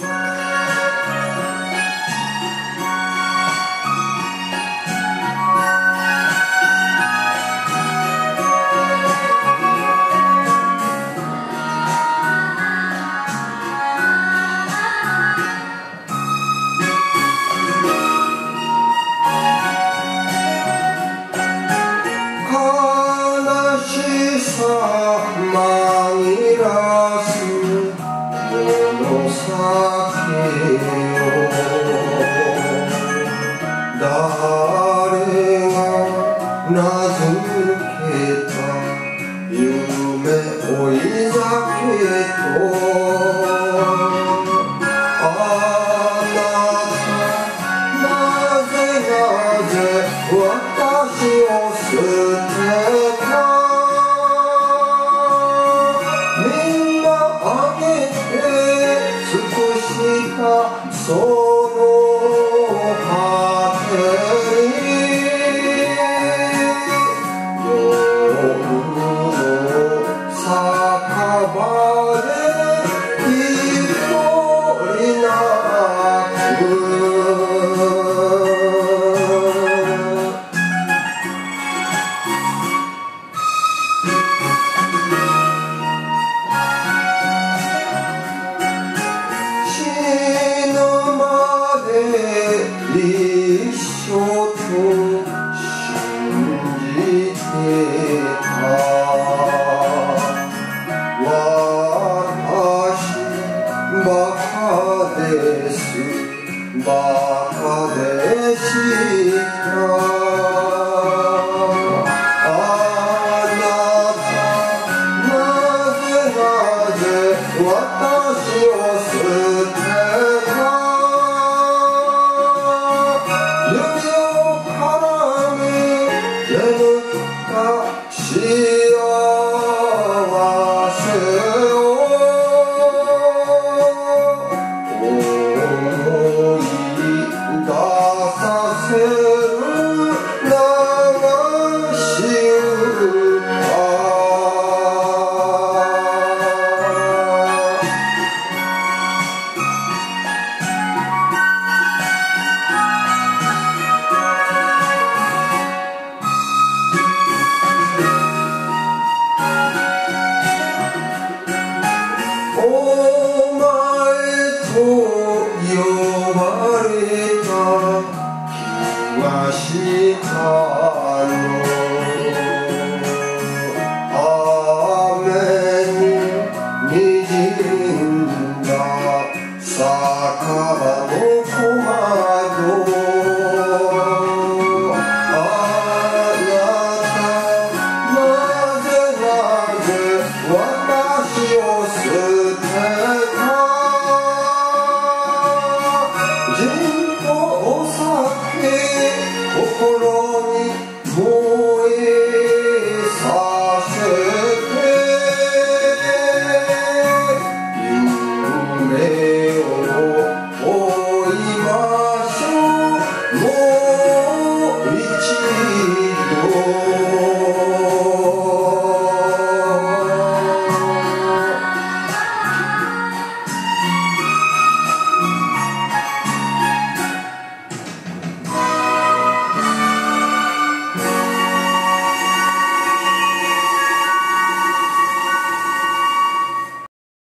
Bye. 사태요 나래가 나중겠다 유메 오이사케 そうバカですバカです Sakava